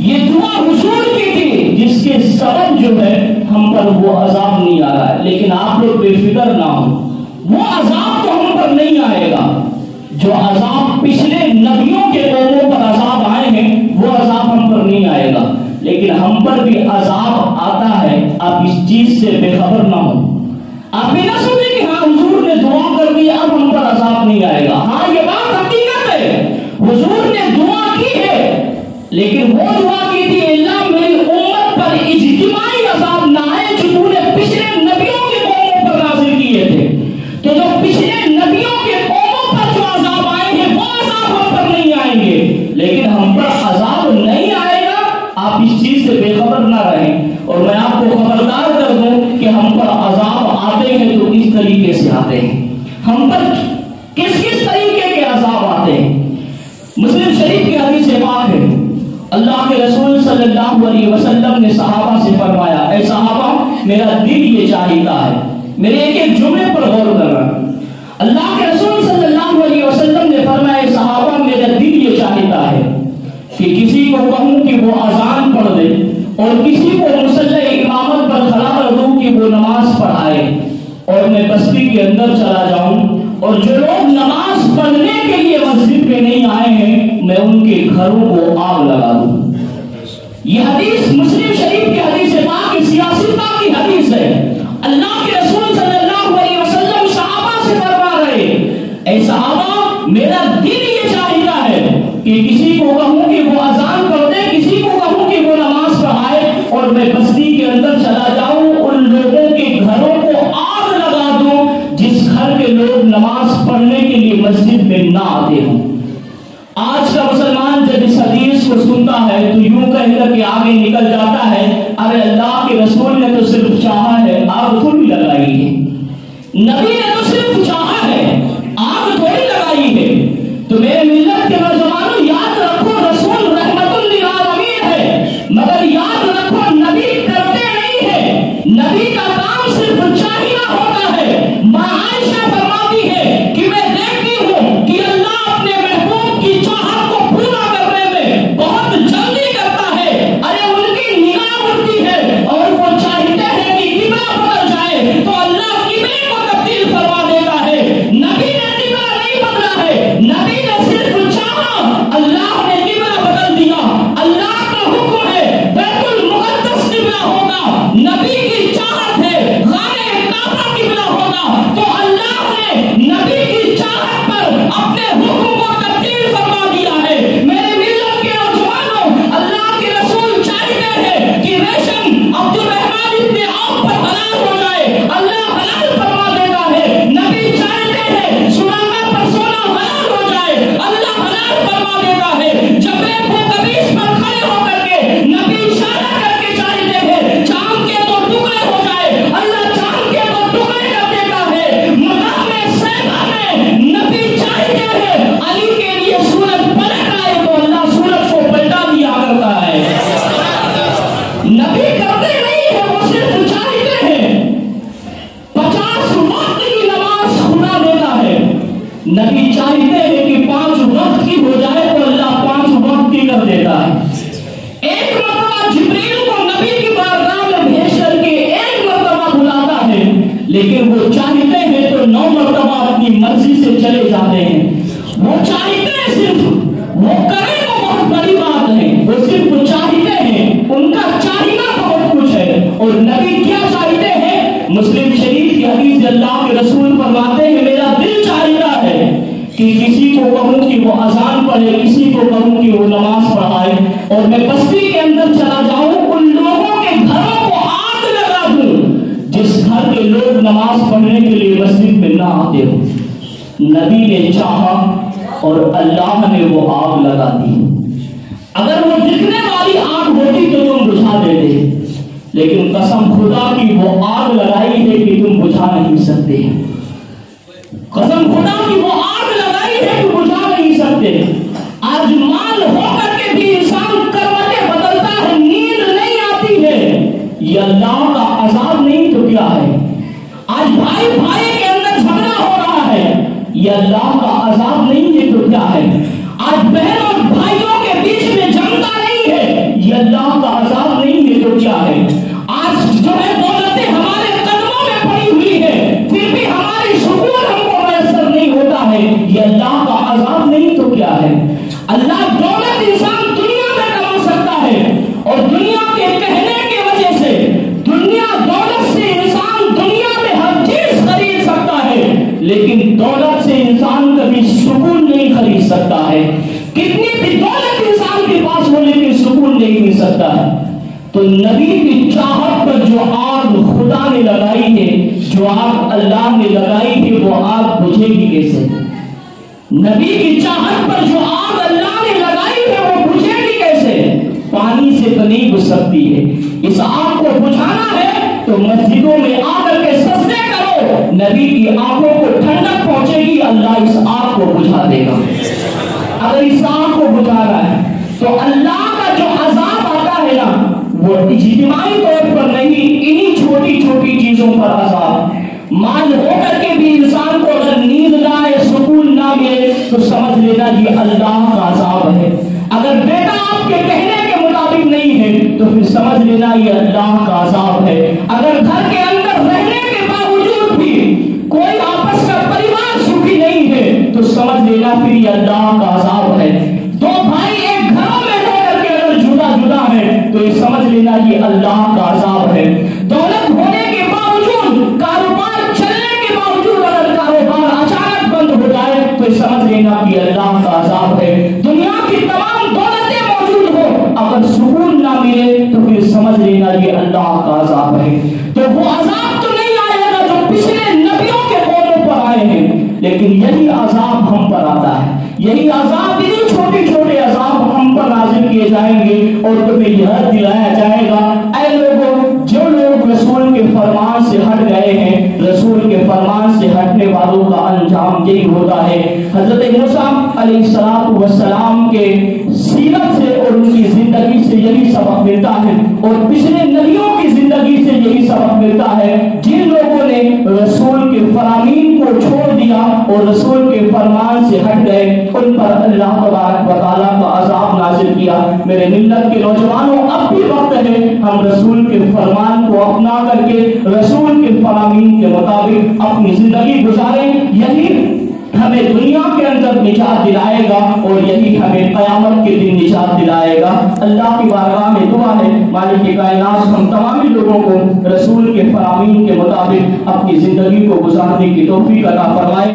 ये दुआ हुजूर की थी, जिसके सबब जो है, हम पर वो अजाब नहीं आ रहा है लेकिन आप लोग बेफिक्र ना हो। वो अजाब तो हम पर नहीं आएगा। जो अजाब पिछले नबियों के कौमों पर अजाब आए हैं, वो अजाब हम पर नहीं आएगा। लेकिन हम पर भी अजाब आता है। आप इस चीज़ से बेखबर ना हो। आप ये ना सोचे कि हाँ हुजूर ने दुआ कर दी, अब हम पर अजाब नहीं आएगा। हाँ ये बात हकीकत है। हुजूर लेकिन वो दुआ की थी, अल्लाह, मेरी उम्मत पर इज्तिमाई अजाब ना आए जो तूने पिछले नबियों के कौमों पर नाजिल किए थे। तो जो पिछले नबियों के कौमों पर जो अजाब आए हैं, वो अजाब हम पर नहीं आएँगे। लेकिन हम पर अजाब नहीं आएगा। आप इस चीज़ से बेखबर ना रहें। और मैं आपको खबरदार कर दूँ कि हम पर अजाब आते हैं तो इस तरीके से आते हैं। हम पर किस किस तरीके के अजाब आते हैं? मुस्लिम शरीफ की हदीस पाक है। अल्लाह के रसूल सल्लल्लाहु अलैहि वसल्लम ने सहाबा से फरमाया ऐ सहाबा, मेरा दिल ये चाहता है, मेरे एक एक जुमले पर गौर करना। अल्लाह के रसूल सल्लल्लाहु अलैहि वसल्लम ने फरमाया ऐ सहाबा, मेरा दिल ये चाहता है कि किसी को कहूँ कि वो अजान पढ़ दे और किसी को मुसल्ले इमामत पर खड़ा कर दूँ कि वो नमाज़ पढ़ाए और मैं बस्ती के अंदर चला जाऊँ और जो लोग नमाज़ के लिए मस्जिद में नहीं आए हैं, मैं उनके घरों को आग लगा दूँ। ये हदीस मुस्लिम शरीफ की हदीस है पाक सियासता की हदीस है। अल्लाह के रसूल सल्लल्लाहु अलैहि वसल्लम सहाबा से फरमा रहे ऐ सहाबा, मेरा दिल ये चाहता है कि किसी को कहूँ कि वो अजान कर दे, किसी को कहूँ कि वो नमाज़ पढ़ाए और मैं बस्ती के अंदर चला जाऊँ। में आते हों। आज का मुसलमान जब इस हदीस को सुनता है तो यूँ कहकर के आगे निकल जाता है, अरे अल्लाह के रसूल ने तो सिर्फ़ चाहा है, आग खुद लगाई है। नबी ने वो चाहते हैं तो नौ मरतबा अपनी मर्ज़ी से चले जाते हैं। वो चाहते हैं सिर्फ़ वो करें तो बहुत बड़ी बात है। वो सिर्फ़ चाहते हैं, उनका चाहिए बहुत कुछ है। और नबी क्या चाहते हैं? मुस्लिम शरीफ की हदीस अल्लाह के रसूल फरमाते हैं, मेरा दिल चाहता है कि किसी को कहूँ कि वो अजान पढ़े, किसी को कहूँ कि वो नमाज़ पढ़ाए। और मैं बस्ती के अंदर चला ना हो। नबी ने चाहा और अल्लाह ने वो आग लगा दी। अगर वो दिखने वाली आग होती तो तुम बुझा देते। लेकिन कसम खुदा की वो आग लगाई है कि तुम बुझा नहीं सकते। कसम खुदा की वो आग अजाब नहीं है तो क्या सकता है। कितनी भी इंसान के पास होने लेकिन सुकून नहीं मिल सकता है। तो नबी की चाहत पर जो आग खुदा ने लगाई है, जो आग अल्लाह ने लगाई है, वो आग बुझेगी कैसे? नबी की चाहत पर जो आग अल्लाह ने लगाई है, वो बुझेगी कैसे? पानी से तो नहीं बुझ सकती है। इस आग को बुझाना है तो मस्जिदों में आकर के सब नबी की आँखों को ठंडक पहुंचेगी, अल्लाह इस आग को बुझा देगा। अगर इस आग को बुझाना है तो अल्लाह का जो अजाब आता है ना, वो इज्तिमाई तौर पर नहीं, इन्हीं छोटी छोटी चीज़ों पर अजाब। मान होकर के भी इंसान को अगर नींद ना आए, सुकून ना मिले तो समझ लेना ये अल्लाह का अजाब है। अगर बेटा आपके कहने के मुताबिक नहीं है तो फिर समझ लेना ये अल्लाह का अजाब है। अगर घर के तो समझ लेना फिर अल्लाह का अजाब है। दो भाई एक घरों में रह करके अगर जुदा जुदा है तो ये समझ लेना ये अल्लाह का अजाब है। दौलत होने के बावजूद, कारोबार चलने के बावजूद अगर कारोबार अचानक बंद हो जाए तो ये समझ लेना कि अल्लाह का अजाब है। दुनिया की तमाम दौलतें मौजूद हो, अगर सुकून ना मिले तो फिर समझ लेना ये अल्लाह का अजाब है। तो वो अजाब तो नहीं आएगा जो पिछले नबियों के कौमों पर आए हैं, लेकिन यही अजाब हम पर आता है। यही अजाब इन्हीं छोटे छोटे अजाब हम पर नाजिल किए जाएँगे और तुम्हें यह दिलाया जाएगा। ऐ लोगों, जो लोग रसूल के फरमान से हट गए हैं, रसूल के फरमान से हटने वालों का अंजाम यही होता है। हज़रत मूसा अलैहिस्सलाम के सीरत से और उनकी ज़िंदगी से यही सबक मिलता है। और पिछले नबियों ज़िंदगी से यही सबक मिलता है। जिन लोगों ने रसूल के फरामीन को छोड़ दिया और रसूल के फरमान से हट गए, उन पर अल्लाह तबारक व का अजाब नाजिल किया। मेरे मिल्लत के नौजवानों, अब भी वक्त है, हम रसूल के फरमान को अपना करके, रसूल के फरामीन के मुताबिक अपनी ज़िंदगी गुजारें। यही हमें दुनिया के अंदर निजात दिलाएगा और यही हमें कयामत के दिन निजात दिलाएगा। अल्लाह की बारगाह में दुआ है, मालिक कायनात, हम तमाम लोगों को रसूल के फरामीन के मुताबिक अपनी ज़िंदगी को गुजारने की तौफीक अता फरमाए।